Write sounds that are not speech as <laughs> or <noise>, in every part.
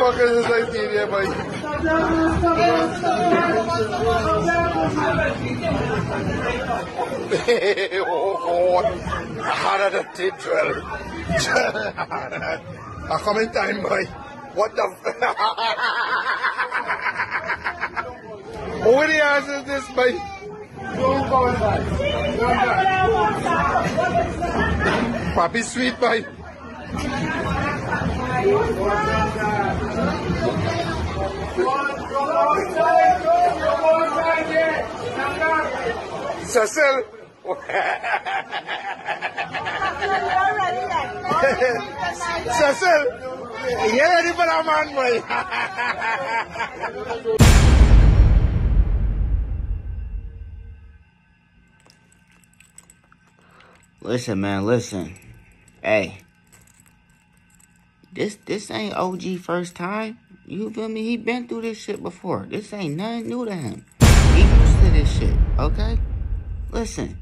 Пока не зайти, я боюсь. Oh God! How did it feel? I come in time, boy. what the <laughs> Who the ass is this, boy? Papi sweet, mate. One, Cecil. Cecil. Yeah, ready man, boy. Listen, man, listen. Hey. This this ain't OG first time. You feel me? He been through this shit before. This ain't nothing new to him. He used to this shit, okay? Listen.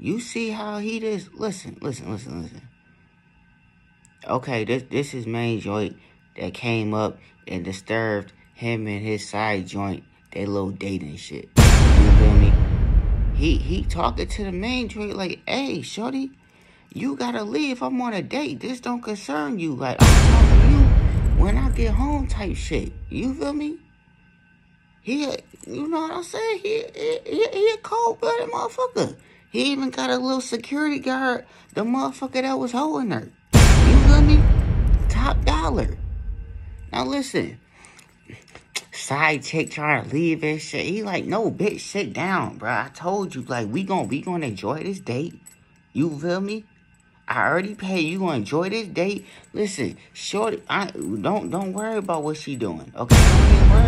You see how he just listen, listen, listen, listen. Okay, this this is main joint that came up and disturbed him and his side joint, they little dating shit. You feel me? He he talking to the main joint like, hey, shorty, you gotta leave. I'm on a date. This don't concern you. Like I'm talking to you when I get home type shit. You feel me? He, you know what I'm saying? He, he, he, a cold blooded motherfucker. He even got a little security guard, the motherfucker that was holding her. You feel me? Top dollar. Now listen, side chick trying to leave and shit. He like, no, bitch, sit down, bro. I told you, like, we gon' we gonna enjoy this date. You feel me? I already paid. You gonna enjoy this date? Listen, shorty, I don't don't worry about what she doing. Okay,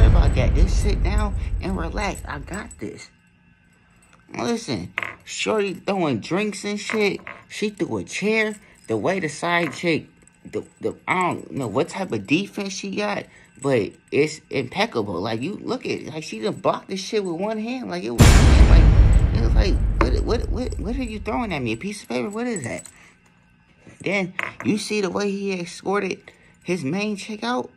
worry about that. Just sit down and relax. I got this. Listen, shorty throwing drinks and shit. She threw a chair. The way the side chick, the the I don't know what type of defense she got, but it's impeccable. Like you look at, like she just blocked this shit with one hand. Like it was like it was like what what what what are you throwing at me? A piece of paper? What is that? Then you see the way he escorted his main chick out.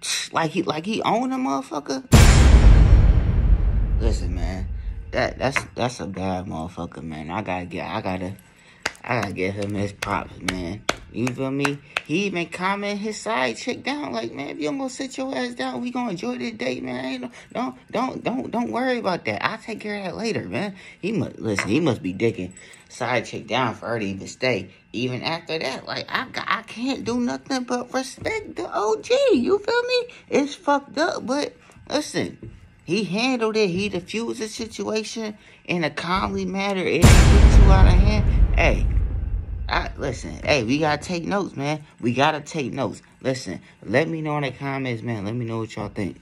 <sniffs> Like he like he owned a motherfucker. Listen, man, that that's that's a bad motherfucker, man. I gotta get, I gotta, I gotta give him his props, man. You feel me? He even comment his side chick down, like, man, if you almost sit your ass down, we gonna enjoy this date, man. No, don't, don't, don't, don't worry about that. I'll take care of that later, man. He must listen. He must be dicking side chick down for her to even stay. Even after that, like, I, I can't do nothing but respect the OG. You feel me? It's fucked up, but listen. He handled it. He diffused the situation in a calmly manner. It didn't get too out of hand. Hey, listen. Hey, we gotta take notes, man. We gotta take notes. Listen, let me know in the comments, man. Let me know what y'all think.